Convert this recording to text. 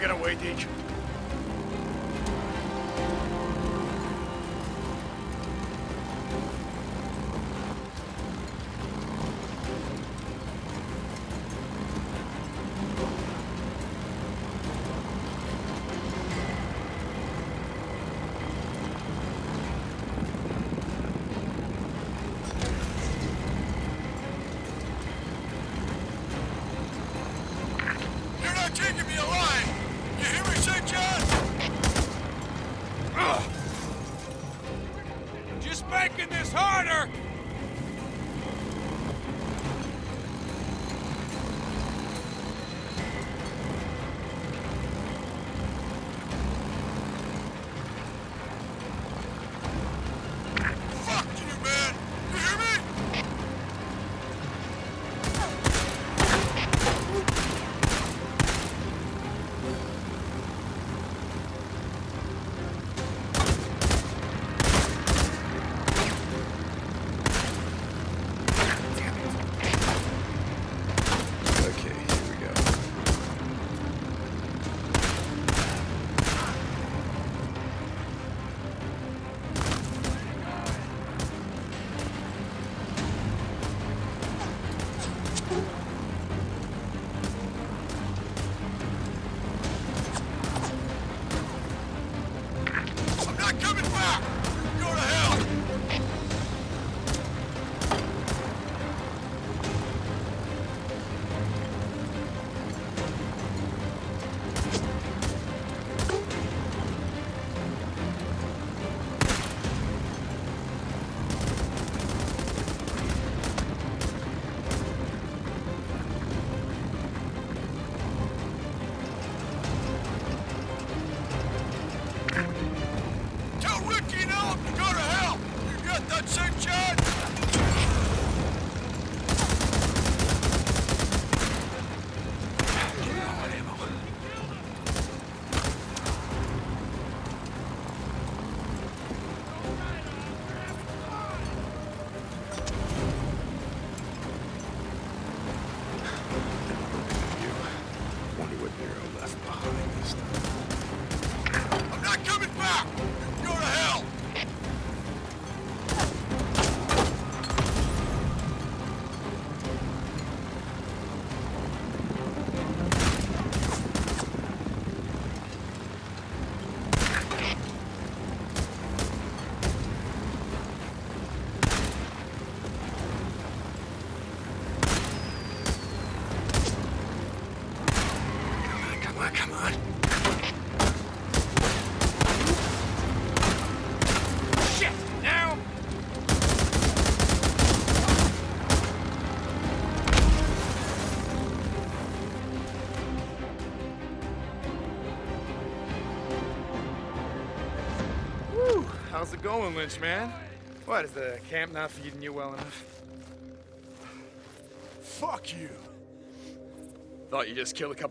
Medic. You're not taking me alive! Just making this harder! You how's it going, Lynch, man? What, is the camp not feeding you well enough? Fuck you! Thought you just killed a couple